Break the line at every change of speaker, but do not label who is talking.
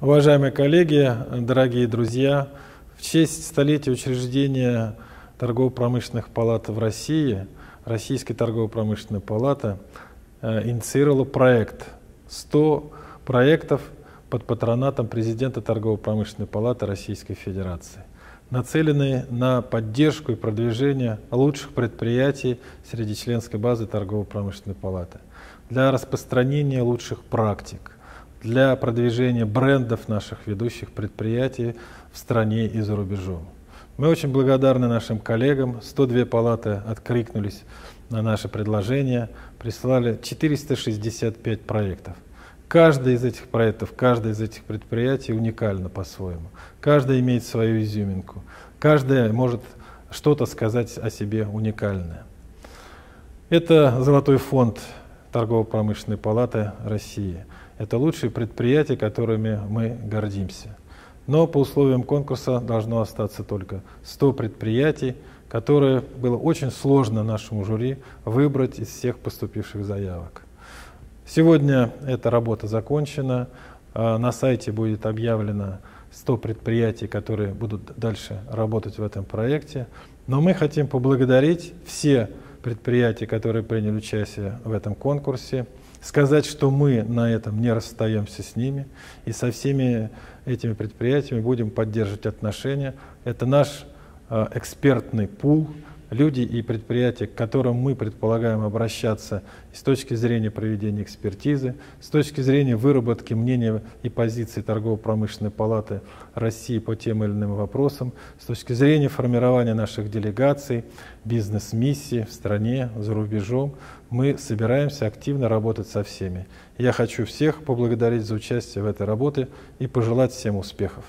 Уважаемые коллеги, дорогие друзья, в честь столетия учреждения торгово-промышленных палат в России, Российская торгово-промышленная палата э, инициировала проект. 100 проектов под патронатом президента торгово-промышленной палаты Российской Федерации, нацеленные на поддержку и продвижение лучших предприятий среди членской базы торгово-промышленной палаты, для распространения лучших практик – для продвижения брендов наших ведущих предприятий в стране и за рубежом. Мы очень благодарны нашим коллегам. 102 палаты откликнулись на наше предложение, прислали 465 проектов. Каждый из этих проектов, каждое из этих предприятий уникально по-своему. Каждый имеет свою изюминку. Каждый может что-то сказать о себе уникальное. Это золотой фонд Торгово-промышленной палаты России. Это лучшие предприятия, которыми мы гордимся. Но по условиям конкурса должно остаться только 100 предприятий, которые было очень сложно нашему жюри выбрать из всех поступивших заявок. Сегодня эта работа закончена. А, на сайте будет объявлено 100 предприятий, которые будут дальше работать в этом проекте. Но мы хотим поблагодарить все предприятия, которые приняли участие в этом конкурсе сказать, что мы на этом не расстаемся с ними и со всеми этими предприятиями будем поддерживать отношения. Это наш э, экспертный пул, люди и предприятия, к которым мы предполагаем обращаться с точки зрения проведения экспертизы, с точки зрения выработки мнения и позиции Торгово-промышленной палаты России по тем или иным вопросам, с точки зрения формирования наших делегаций, бизнес-миссий в стране, за рубежом. Мы собираемся активно работать со всеми. Я хочу всех поблагодарить за участие в этой работе и пожелать всем успехов.